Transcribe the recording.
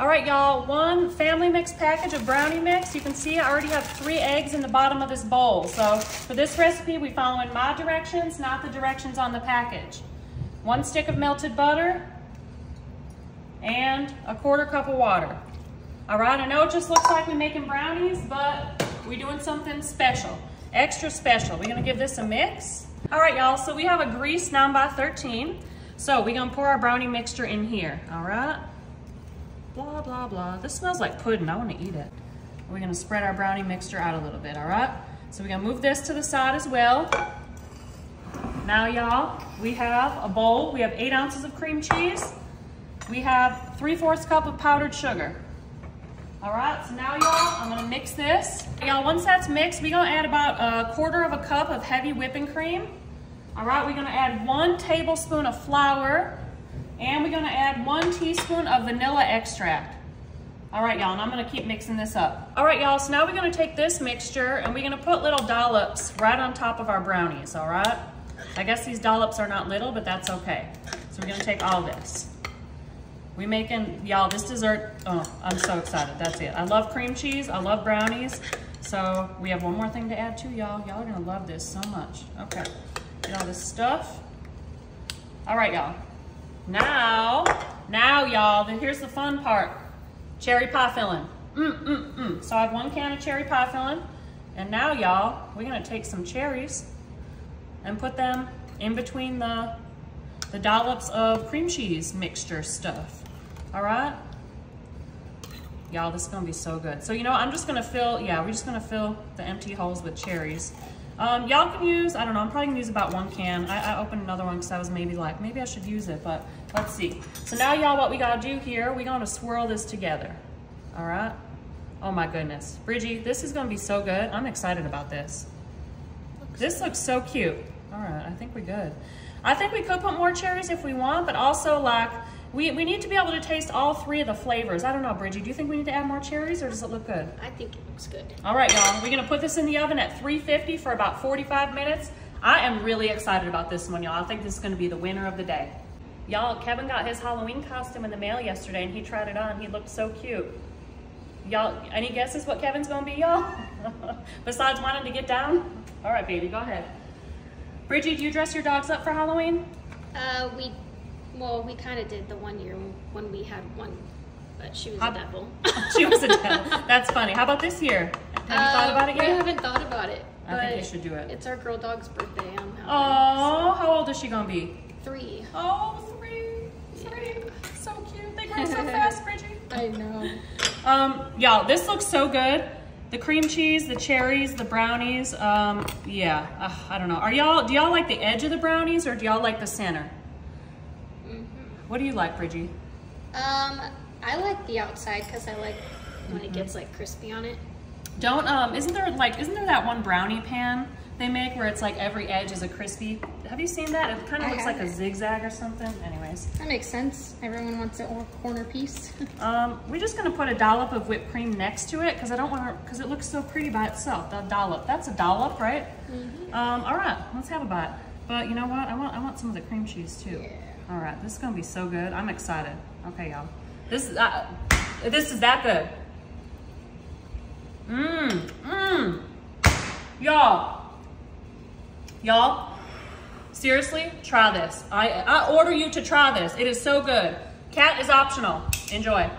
All right, y'all, one family mix package of brownie mix. You can see I already have three eggs in the bottom of this bowl. So for this recipe, we follow in my directions, not the directions on the package. One stick of melted butter and a quarter cup of water. All right, I know it just looks like we're making brownies, but we're doing something special, extra special. We're gonna give this a mix. All right, y'all, so we have a grease 9 by 13. So we're gonna pour our brownie mixture in here, all right? Blah, blah, blah. This smells like pudding. I want to eat it. We're to spread our brownie mixture out a little bit, all right? So we're to move this to the side as well. Now, y'all, we have a bowl. We have eight ounces of cream cheese. We have three-fourths cup of powdered sugar. All right, so now, y'all, I'm to mix this. Y'all, once that's mixed, we're to add about a quarter of a cup of heavy whipping cream. All right, we're to add one tablespoon of flour and we're gonna add one teaspoon of vanilla extract. All right, y'all, and I'm gonna keep mixing this up. All right, y'all, so now we're gonna take this mixture and we're gonna put little dollops right on top of our brownies, all right? I guess these dollops are not little, but that's okay. So we're gonna take all this. We making, y'all, this dessert, oh, I'm so excited, that's it. I love cream cheese, I love brownies. So we have one more thing to add too, y'all. Y'all are gonna love this so much. Okay, get all this stuff. All right, y'all, now, now y'all, then here's the fun part. Cherry pie filling. Mm, mm, mm. So I have one can of cherry pie filling. And now y'all, we're gonna take some cherries and put them in between the, the dollops of cream cheese mixture stuff. All right? Y'all, this is gonna be so good. So you know, I'm just gonna fill, yeah, we're just gonna fill the empty holes with cherries. Um, y'all can use, I don't know, I'm probably gonna use about one can. I, I opened another one because I was maybe like, maybe I should use it, but let's see. So now y'all, what we gotta do here, we gonna swirl this together, all right? Oh my goodness. Bridgie, this is gonna be so good. I'm excited about this. Looks this looks so cute. All right, I think we're good. I think we could put more cherries if we want, but also like, we, we need to be able to taste all three of the flavors. I don't know, Bridgie, do you think we need to add more cherries or does it look good? I think it looks good. All right, y'all, we're gonna put this in the oven at 350 for about 45 minutes. I am really excited about this one, y'all. I think this is gonna be the winner of the day. Y'all, Kevin got his Halloween costume in the mail yesterday and he tried it on. He looked so cute. Y'all, any guesses what Kevin's gonna be, y'all? Besides wanting to get down? All right, baby, go ahead. Bridgie, do you dress your dogs up for Halloween? Uh, we well, we kind of did the one year when we had one, but she was How, a devil. she was a devil. That's funny. How about this year? Have you uh, thought about it yet? We haven't thought about it. I think you should do it. It's our girl dog's birthday Oh, so. how old is she gonna be? Three. Oh, three. Three. Yeah. So cute. They grow so fast, Bridgie. I know. Um, y'all, this looks so good. The cream cheese, the cherries, the brownies. Um, yeah, uh, I don't know. Are y'all? Do y'all like the edge of the brownies or do y'all like the center? What do you like, Bridgie? Um, I like the outside because I like when mm -hmm. it gets like crispy on it. Don't um, isn't there like isn't there that one brownie pan they make where it's like every edge is a crispy? Have you seen that? It kind of looks like a zigzag or something. Anyways, that makes sense. Everyone wants a corner piece. um, we're just gonna put a dollop of whipped cream next to it because I don't want to because it looks so pretty by itself. That dollop, that's a dollop, right? Mm -hmm. um, all right, let's have a bite. But you know what? I want I want some of the cream cheese too. Yeah. All right, this is gonna be so good. I'm excited. Okay, y'all. This is uh, this is that good. Mmm, mmm. Y'all, y'all, seriously, try this. I, I order you to try this. It is so good. Cat is optional. Enjoy.